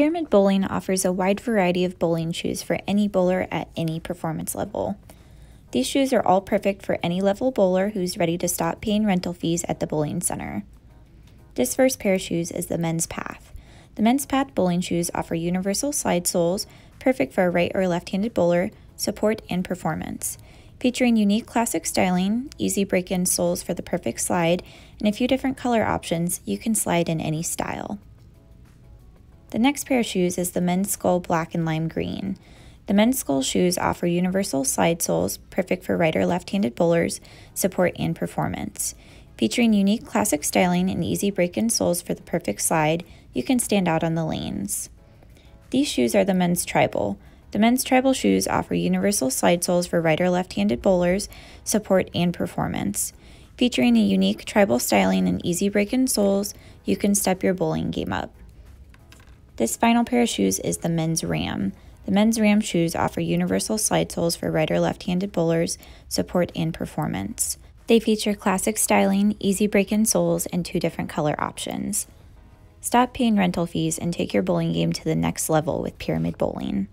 Pyramid Bowling offers a wide variety of bowling shoes for any bowler at any performance level. These shoes are all perfect for any level bowler who's ready to stop paying rental fees at the bowling center. This first pair of shoes is the Men's Path. The Men's Path bowling shoes offer universal slide soles, perfect for a right or left handed bowler, support, and performance. Featuring unique classic styling, easy break in soles for the perfect slide, and a few different color options, you can slide in any style. The next pair of shoes is the Men's Skull Black and Lime Green. The Men's Skull shoes offer universal slide soles, perfect for right or left handed bowlers, support, and performance. Featuring unique classic styling and easy break in soles for the perfect slide, you can stand out on the lanes. These shoes are the Men's Tribal. The men's tribal shoes offer universal slide soles for right or left handed bowlers, support, and performance. Featuring a unique tribal styling and easy break in soles, you can step your bowling game up. This final pair of shoes is the men's Ram. The men's Ram shoes offer universal slide soles for right or left handed bowlers, support, and performance. They feature classic styling, easy break in soles, and two different color options. Stop paying rental fees and take your bowling game to the next level with Pyramid Bowling.